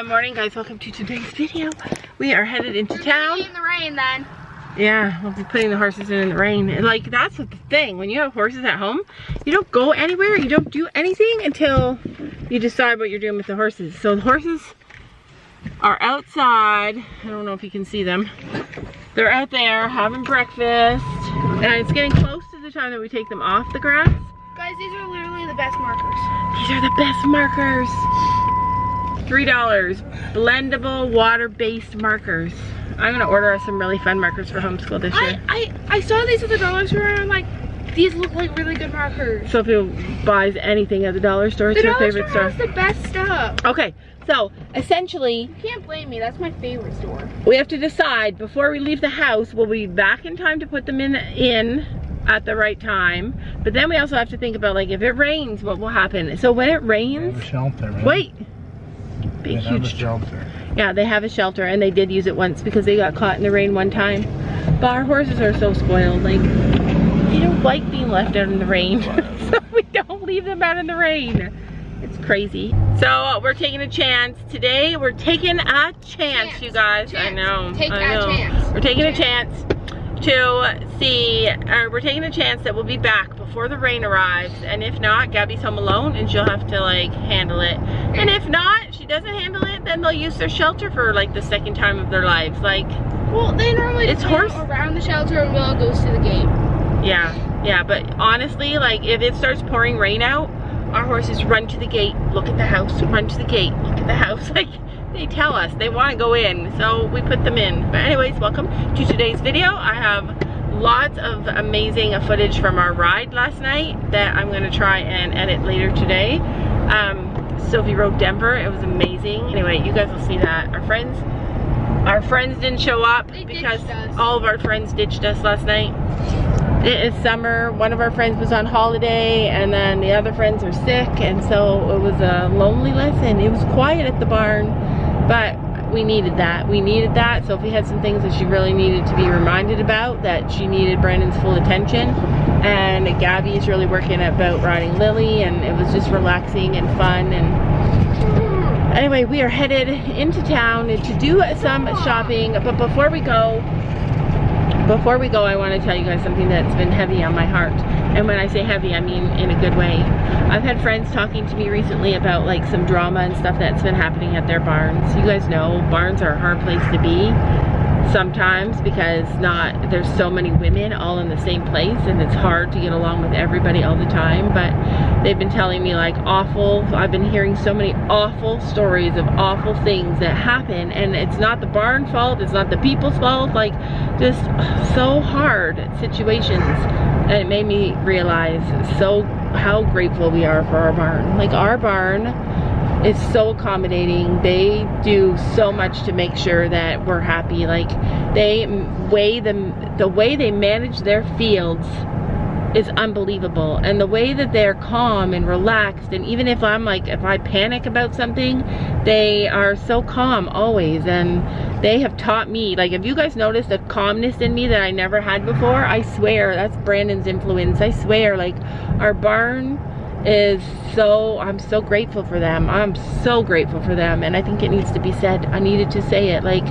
Good morning guys, welcome to today's video. We are headed into town. in the rain then. Yeah, we'll be putting the horses in, in the rain. And like, that's the thing. When you have horses at home, you don't go anywhere. You don't do anything until you decide what you're doing with the horses. So the horses are outside. I don't know if you can see them. They're out there having breakfast. And it's getting close to the time that we take them off the grass. Guys, these are literally the best markers. These are the best markers. $3. Blendable water-based markers. I'm gonna order us some really fun markers for homeschool this year. I, I, I saw these at the dollar store and I'm like, these look like really good markers. Sophie buys anything at the dollar store. It's The her dollar favorite store store. has the best stuff. Okay, so essentially, You can't blame me, that's my favorite store. we have to decide before we leave the house, will we be back in time to put them in in at the right time? But then we also have to think about like if it rains, what will happen? So when it rains, shelter, right? wait, They big have a huge shelter. Yeah, they have a shelter and they did use it once because they got caught in the rain one time. But our horses are so spoiled. Like, they don't like being left out in the rain. so we don't leave them out in the rain. It's crazy. So uh, we're taking a chance. Today we're taking a chance, Chance. you guys. I know. Take I a know. chance. We're taking a chance to see, we're taking a chance that we'll be back before the rain arrives. And if not, Gabby's home alone and she'll have to like handle it. And if not, she doesn't handle it, then they'll use their shelter for like the second time of their lives. Like, Well, they normally It's horse- around the shelter and Willow goes to the gate. yeah, yeah. But honestly, like if it starts pouring rain out, our horses run to the gate, look at the house, run to the gate, look at the house. Like they tell us they want to go in, so we put them in. But anyways, welcome to today's video. I have lots of amazing footage from our ride last night that I'm gonna try and edit later today. Um, Sophie rode Denver, it was amazing. Anyway, you guys will see that. Our friends, our friends didn't show up They because all of our friends ditched us last night. It is summer. One of our friends was on holiday and then the other friends are sick and so it was a lonely lesson. It was quiet at the barn, but we needed that. We needed that. Sophie had some things that she really needed to be reminded about that she needed Brandon's full attention. And Gabby is really working at boat riding Lily and it was just relaxing and fun and anyway, we are headed into town to do some shopping. But before we go, before we go, I want to tell you guys something that's been heavy on my heart. And when I say heavy, I mean in a good way. I've had friends talking to me recently about like some drama and stuff that's been happening at their barns. You guys know barns are a hard place to be sometimes because not there's so many women all in the same place and it's hard to get along with everybody all the time but they've been telling me like awful I've been hearing so many awful stories of awful things that happen and it's not the barn fault it's not the people's fault like just so hard situations and it made me realize so how grateful we are for our barn like our barn is so accommodating. They do so much to make sure that we're happy. Like they weigh them, the way they manage their fields is unbelievable. And the way that they're calm and relaxed, and even if I'm like, if I panic about something, they are so calm always. And they have taught me, like, have you guys noticed a calmness in me that I never had before? I swear, that's Brandon's influence. I swear, like, our barn is so I'm so grateful for them I'm so grateful for them and I think it needs to be said I needed to say it like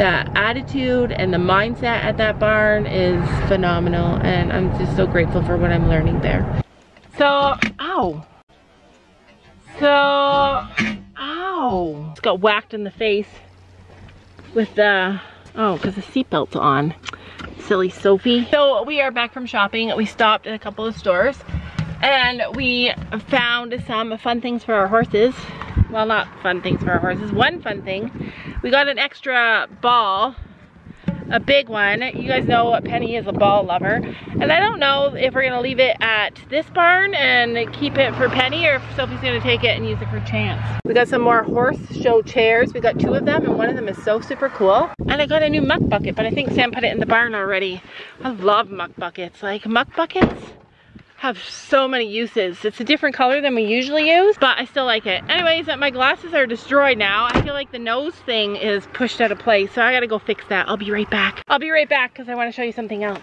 the attitude and the mindset at that barn is phenomenal and I'm just so grateful for what I'm learning there. So ow. So ow. Just got whacked in the face with the oh because the seatbelt's on. Silly Sophie. So we are back from shopping. We stopped at a couple of stores and we found some fun things for our horses well not fun things for our horses. One fun thing. We got an extra ball a big one. You guys know what penny is a ball lover. And i don't know if we're gonna leave it at this barn and keep it for penny or if sophie's gonna take it and use it for chance. We got some more horse show chairs. We got two of them and one of them is so super cool. And i got a new muck bucket but i think sam put it in the barn already. I love muck buckets. Like muck buckets have so many uses. It's a different color than we usually use, but I still like it. Anyways, my glasses are destroyed now. I feel like the nose thing is pushed out of place, so I gotta go fix that. I'll be right back. I'll be right back because I want to show you something else.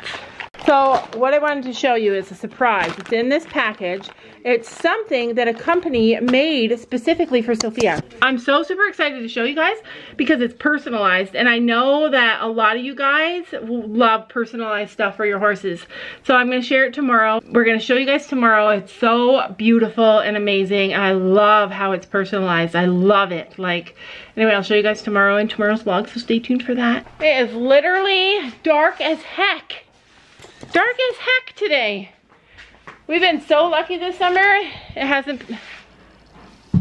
So what I wanted to show you is a surprise. It's in this package. It's something that a company made specifically for Sophia. I'm so super excited to show you guys because it's personalized and I know that a lot of you guys love personalized stuff for your horses. So I'm gonna share it tomorrow. We're gonna show you guys tomorrow. It's so beautiful and amazing. I love how it's personalized. I love it. Like, anyway, I'll show you guys tomorrow in tomorrow's vlog, so stay tuned for that. It is literally dark as heck. Dark as heck today. We've been so lucky this summer. It hasn't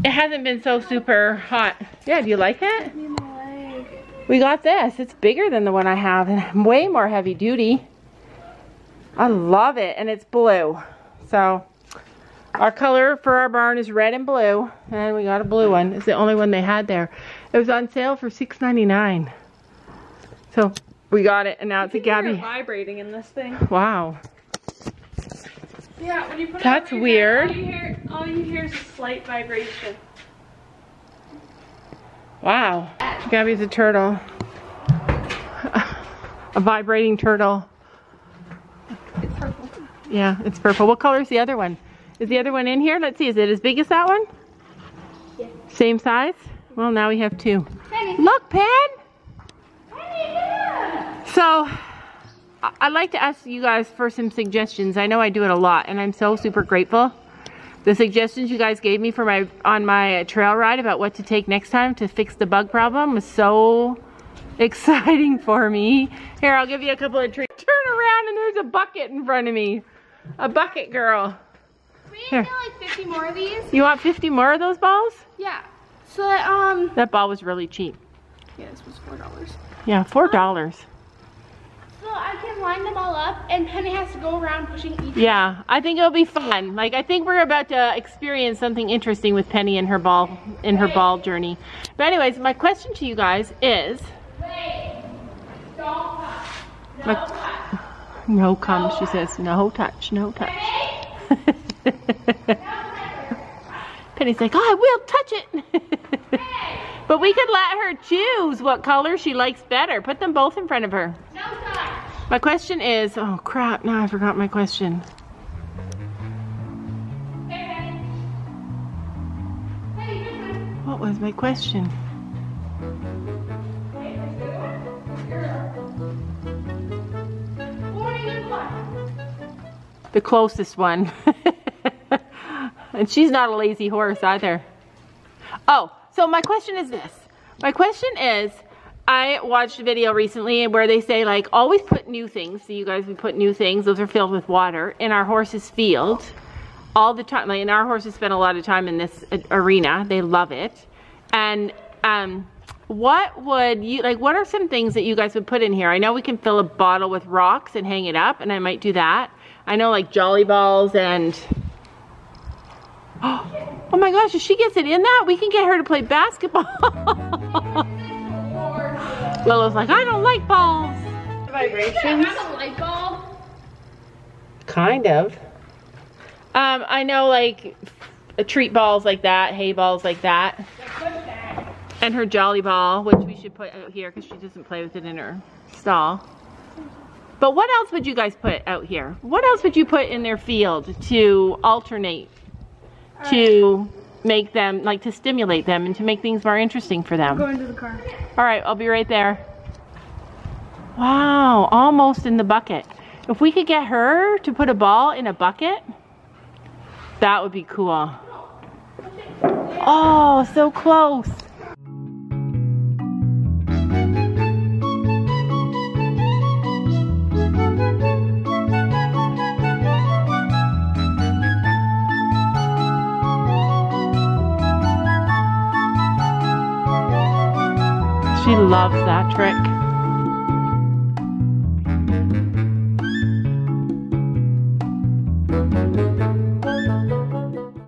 it hasn't been so super hot. Yeah, do you like it? We got this. It's bigger than the one I have and way more heavy duty. I love it and it's blue. So our color for our barn is red and blue and we got a blue one. It's the only one they had there. It was on sale for $6.99. So we got it, and now it's a Gabby. vibrating in this thing. Wow. Yeah, when you put That's it weird. Hair, all, you hear, all you hear is a slight vibration. Wow. Gabby's a turtle. a vibrating turtle. It's purple. Yeah, it's purple. What color is the other one? Is the other one in here? Let's see. Is it as big as that one? Yeah. Same size? Well, now we have two. Penny. Look, Pen! So, I'd like to ask you guys for some suggestions. I know I do it a lot, and I'm so super grateful. The suggestions you guys gave me for my on my trail ride about what to take next time to fix the bug problem was so exciting for me. Here, I'll give you a couple of treats. Turn around and there's a bucket in front of me. A bucket girl. We Here. need like 50 more of these. You want 50 more of those balls? Yeah. So that, um, That ball was really cheap. yeah, this was $4. Yeah, $4. So I can line them all up and Penny has to go around pushing each Yeah, I think it'll be fun. Like I think we're about to experience something interesting with Penny and her ball in her ball journey. But anyways, my question to you guys is Wait. Don't touch. No My- touch. no come, she says, no touch, no touch. Penny's like, oh, I will touch it. but we could let her choose what color she likes better. Put them both in front of her. No touch. My question is, oh crap, now I forgot my question. What was my question? The closest one. and she's not a lazy horse either. Oh, so my question is this. My question is, I watched a video recently where they say like always put new things. So you guys, we put new things. Those are filled with water in our horse's field all the time. Like, and our horses spend a lot of time in this uh, arena. They love it. And um, what would you like? What are some things that you guys would put in here? I know we can fill a bottle with rocks and hang it up, and I might do that. I know like jolly balls and. Oh, Oh my gosh! If she gets it in that, we can get her to play basketball. Lolo's like, I don't like balls. Vibrations. Have a light bulb. Kind of. Um, I know like treat balls like that, hay balls like that, and her jolly ball, which we should put out here because she doesn't play with it in her stall. But what else would you guys put out here? What else would you put in their field to alternate, to make them, like to stimulate them and to make things more interesting for them? Go into the car. All right, I'll be right there. Wow, almost in the bucket. If we could get her to put a ball in a bucket, that would be cool. Oh, so close. She loves that trick.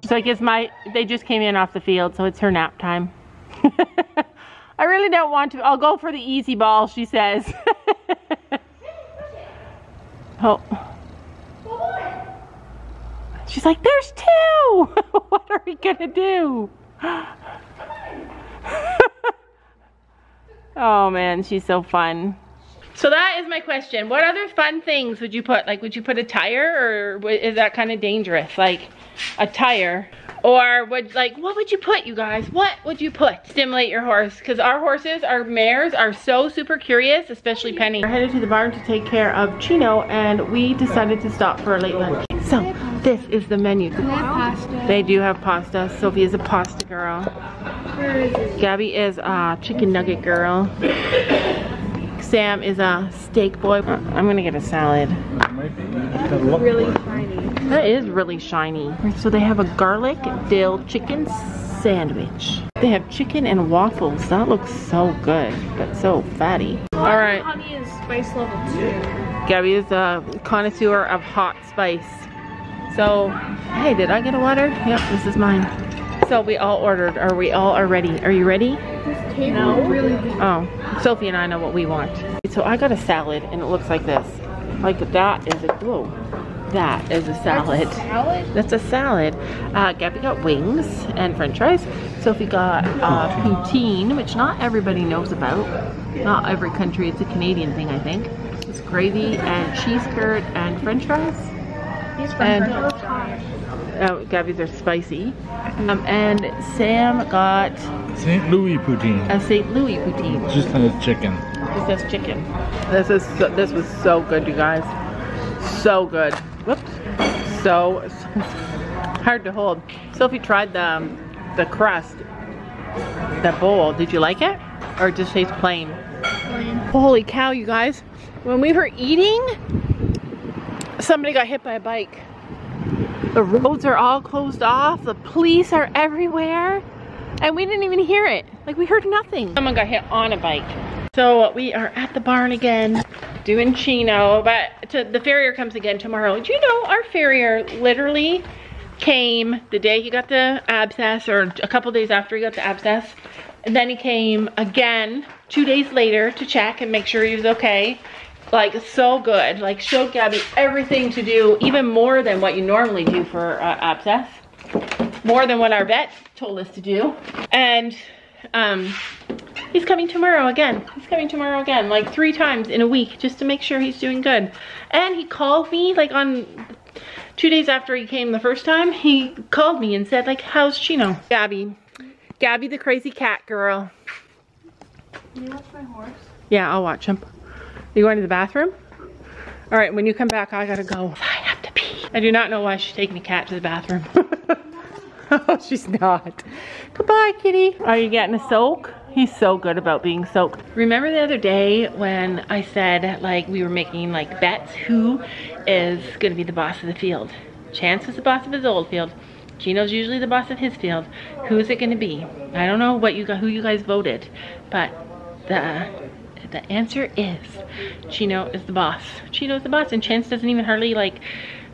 She's like, it's my, they just came in off the field, so it's her nap time. I really don't want to. I'll go for the easy ball, she says. oh. She's like, there's two. what are we gonna do? oh man, she's so fun. So that is my question. What other fun things would you put? Like, would you put a tire or is that kind of dangerous? Like a tire or would like, what would you put you guys? What would you put? Stimulate your horse. Cause our horses, our mares are so super curious, especially Penny. We're headed to the barn to take care of Chino and we decided to stop for a late lunch. So this is the menu. They do have pasta. Sophie is a pasta girl. Gabby is a chicken nugget girl. Sam is a steak boy. Uh, I'm gonna get a salad. Really shiny. That is really shiny. So they have a garlic dill chicken sandwich. They have chicken and waffles. That looks so good, but so fatty. All right, Honey is spice level two. Gabby is a connoisseur of hot spice. So, hey, did I get a water? Yep, this is mine. So we all ordered, Are we all are ready. Are you ready? No. Really. Oh, Sophie and I know what we want. So I got a salad and it looks like this. Like that is a, whoa, that is a salad. Salad? That's a salad. Uh, Gabby got wings and french fries. Sophie got uh, poutine, which not everybody knows about. Not every country, it's a Canadian thing, I think. It's gravy and cheese curd and french fries. These And- french fries are. Oh, Gabby's are spicy. Um, and Sam got St. Louis poutine. a St. Louis poutine. Just has chicken. This is chicken. This is so, this was so good, you guys. So good. Whoops. So, so hard to hold. Sophie tried the um, the crust, the bowl. Did you like it, or it just tastes plain? Holy cow, you guys! When we were eating, somebody got hit by a bike. The roads are all closed off. The police are everywhere. And we didn't even hear it. Like we heard nothing. Someone got hit on a bike. So we are at the barn again, doing Chino, but to, the farrier comes again tomorrow. Do you know our farrier literally came the day he got the abscess or a couple days after he got the abscess. And then he came again two days later to check and make sure he was okay. Like so good, like showed Gabby everything to do, even more than what you normally do for uh, abscess more than what our vet told us to do. And um, he's coming tomorrow again. He's coming tomorrow again, like three times in a week, just to make sure he's doing good. And he called me, like on two days after he came the first time, he called me and said, like, how's Chino? Gabby. Gabby the crazy cat girl. Can you watch my horse? Yeah, I'll watch him. Are you going to the bathroom? All right, when you come back, I gotta go. I have to pee. I do not know why she's taking the cat to the bathroom. oh, she's not. Goodbye, kitty. Are you getting a soak? He's so good about being soaked. Remember the other day when I said like we were making like bets who is gonna be the boss of the field? Chance is the boss of his old field. Gino's usually the boss of his field. Who is it gonna be? I don't know what you got, who you guys voted, but the the answer is Chino is the boss. Chino's the boss and Chance doesn't even hardly like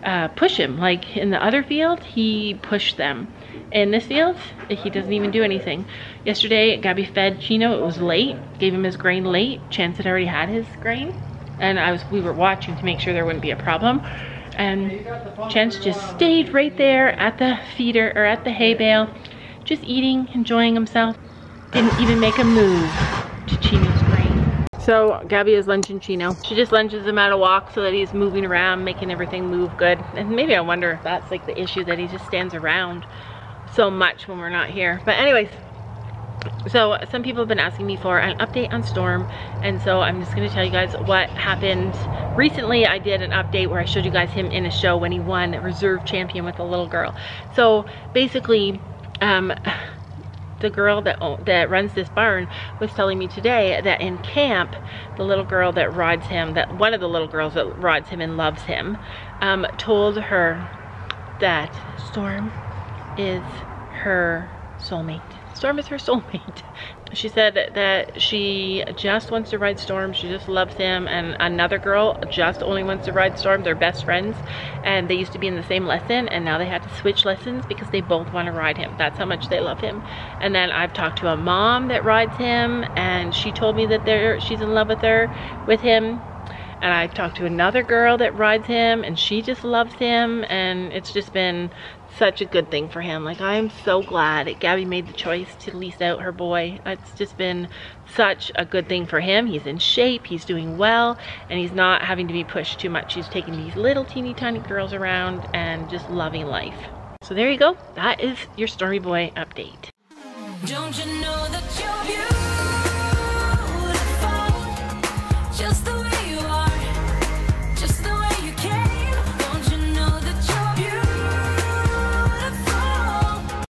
uh, push him. Like in the other field, he pushed them. In this field, he doesn't even do anything. Yesterday, Gabby fed Chino. It was late. Gave him his grain late. Chance had already had his grain, and I was we were watching to make sure there wouldn't be a problem. And Chance just stayed right there at the feeder or at the hay bale, just eating, enjoying himself. Didn't even make a move to Chino's. So Gabby is lunging Chino. She just lunges him at a walk so that he's moving around, making everything move good. And maybe I wonder if that's like the issue that he just stands around so much when we're not here. But anyways, so some people have been asking me for an update on Storm and so I'm just going to tell you guys what happened. Recently I did an update where I showed you guys him in a show when he won reserve champion with a little girl. So basically um, the girl that that runs this barn was telling me today that in camp the little girl that rides him that one of the little girls that rides him and loves him um, told her that Storm is her soulmate. Storm is her soulmate. She said that she just wants to ride Storm. She just loves him. And another girl just only wants to ride Storm. They're best friends. And they used to be in the same lesson. And now they had to switch lessons because they both want to ride him. That's how much they love him. And then I've talked to a mom that rides him. And she told me that they're, she's in love with her, with him and I've talked to another girl that rides him and she just loves him and it's just been such a good thing for him. Like, I'm so glad that Gabby made the choice to lease out her boy. It's just been such a good thing for him. He's in shape, he's doing well, and he's not having to be pushed too much. He's taking these little teeny tiny girls around and just loving life. So there you go. That is your Stormy Boy update. Don't you know that you're beautiful? Just